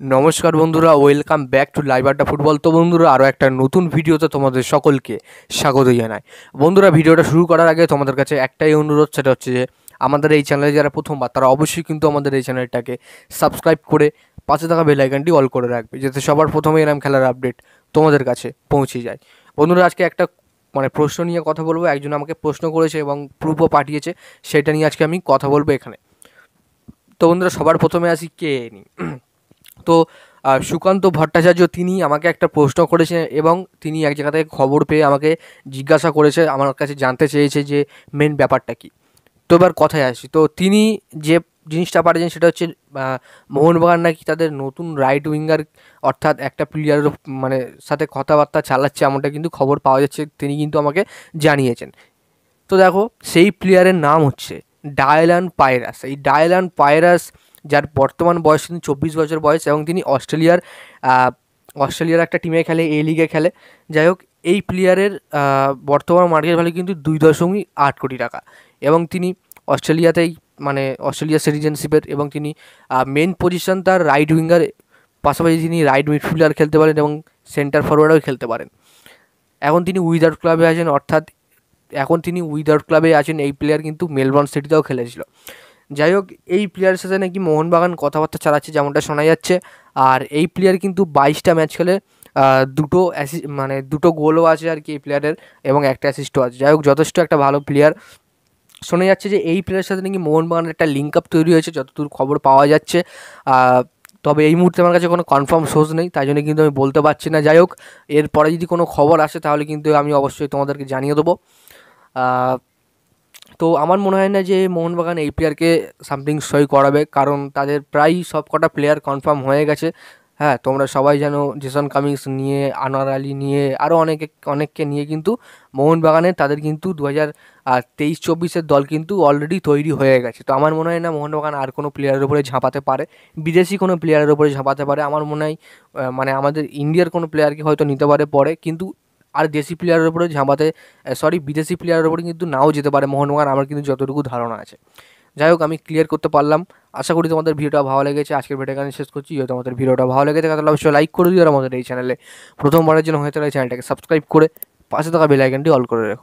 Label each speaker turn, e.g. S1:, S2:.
S1: নমস্কার বন্ধুরা welcome back to live Adda football তো বন্ধুরা আরও একটা নতুন ভিডিওতে তোমাদের সকলকে স্বাগত জানাই। বন্ধুরা, ভিডিওটা শুরু করার আগে তোমাদের কাছে একটাই অনুরোধ, সেটা হচ্ছে যে আমাদের এই চ্যানেলে যারা প্রথমবার, তারা অবশ্যই কিন্তু আমাদের এই চ্যানেলটাকে সাবস্ক্রাইব করে পাশে থাকা বেল আইকনটি অল করে রাখবে, যাতে সবার প্রথমে এরম খেলার আপডেট তোমাদের কাছে পৌঁছে যায়। বন্ধুরা, আজকে একটা মানে প্রশ্ন নিয়ে কথা বলব। একজন আমাকে প্রশ্ন করেছে এবং প্রুফও পাঠিয়েছে, সেটা নিয়ে আজকে আমি কথা বলব এখানে। তো বন্ধুরা, সবার প্রথমে আসি কে নিই তো সুকান্ত ভট্টাচার্য তিনি আমাকে একটা প্রশ্ন করেছেন এবং তিনি এক জায়গা থেকে খবর পেয়ে আমাকে জিজ্ঞাসা করেছে, আমার কাছে জানতে চেয়েছে যে মেন ব্যাপারটা কী। তো এবার কথায় আসি। তো তিনি যে জিনিসটা পাঠিয়েছেন সেটা হচ্ছে মোহনবাগান নাকি তাদের নতুন রাইট উইঙ্গার অর্থাৎ একটা প্লেয়ারের মানে সাথে কথাবার্তা চালাচ্ছে এমনটা কিন্তু খবর পাওয়া যাচ্ছে, তিনি কিন্তু আমাকে জানিয়েছেন। তো দেখো, সেই প্লেয়ারের নাম হচ্ছে ডায়লান পায়রাস এই ডায়লান পায়রাস যার বর্তমান বয়স কিন্তু চব্বিশ বছর বয়স এবং তিনি অস্ট্রেলিয়ার অস্ট্রেলিয়ার একটা টিমে খেলে এ লিগে খেলে। যাই হোক, এই প্লেয়ারের বর্তমান মার্কেট ভ্যালু কিন্তু দুই দশমিক আট কোটি টাকা। এবং তিনি অস্ট্রেলিয়াতেই মানে অস্ট্রেলিয়া সিটিজেনশিপের এবং তিনি মেন পজিশন তার রাইট উইঙ্গার পাশাপাশি তিনি রাইট মিডফিল্ডার খেলতে পারেন এবং সেন্টার ফরওয়ার্ডও খেলতে পারেন। এখন তিনি উইদাউট ক্লাবে আছেন, অর্থাৎ এখন তিনি উইদাউট ক্লাবে আছেন, এই প্লেয়ার কিন্তু মেলবর্ন সিটিতেও খেলেছিল। যাই হোক এই প্লেয়ারের সাথে নাকি মোহনবাগান কথাবার্তা চালাচ্ছে যেমনটা শোনা যাচ্ছে। আর এই প্লেয়ার কিন্তু বাইশটা ম্যাচ খেলে দুটো অ্যাসি মানে দুটো গোলও আছে আর কি এই প্লেয়ারের এবং একটা অ্যাসিস্টও আছে। যাই হোক যথেষ্ট একটা ভালো প্লেয়ার শোনা যাচ্ছে যে এই প্লেয়ারের সাথে নাকি মোহনবাগানের একটা লিঙ্ক আপ তৈরি হয়েছে, যতদূর খবর পাওয়া যাচ্ছে। তবে এই মুহূর্তে আমার কাছে কোনো কনফার্ম সোর্স নেই, তাই জন্য কিন্তু আমি বলতে পারছি না। যাই হোক এরপরে যদি কোনো খবর আসে, তাহলে কিন্তু আমি অবশ্যই তোমাদেরকে জানিয়ে দেবো। তো আমার মনে হয় না যে মোহনবাগান এই প্লেয়ারকে সামথিং সই করাবে, কারণ তাদের প্রায় সব কটা প্লেয়ার কনফার্ম হয়ে গেছে। হ্যাঁ তোমরা সবাই জানো জেসন কামিংস নিয়ে আনোয়ার আলী নিয়ে আরও অনেকে, অনেককে নিয়ে কিন্তু মোহনবাগানে তাদের কিন্তু দু হাজার তেইশ চব্বিশের দল কিন্তু অলরেডি তৈরি হয়ে গেছে। তো আমার মনে হয় না মোহনবাগান আর কোনো প্লেয়ারের উপরে ঝাঁপাতে পারে, বিদেশি কোনো প্লেয়ারের উপরে ঝাঁপাতে পারে। আমার মনে হয় মানে আমাদের ইন্ডিয়ার কোনো প্লেয়ারকে হয়তো নিতে পারে পরে, কিন্তু আর দেশি প্লেয়ারের উপরে ঝাঁপাতে সরি বিদেশি প্লেয়ারের উপরে কিন্তু নাও যেতে পারে মোহনবাগান আমার কিন্তু যতটুকু ধারণা আছে। যাই হোক, আমি ক্লিয়ার করতে পারলাম। আশা করি তোমাদের ভিডিওটা ভালো লেগেছে। আজকের ভিডিও এখানে শেষ করছি। যদি তোমাদের ভিডিওটা ভালো লেগে থাকে, তাহলে অবশ্যই লাইক করে দিও। আমাদের এই চ্যানেলে প্রথমবারের জন্য হয়ে থাকে চ্যানেলটাকে সাবস্ক্রাইব করে পাশে থাকা বেলাইকনটি অল করে রেখো।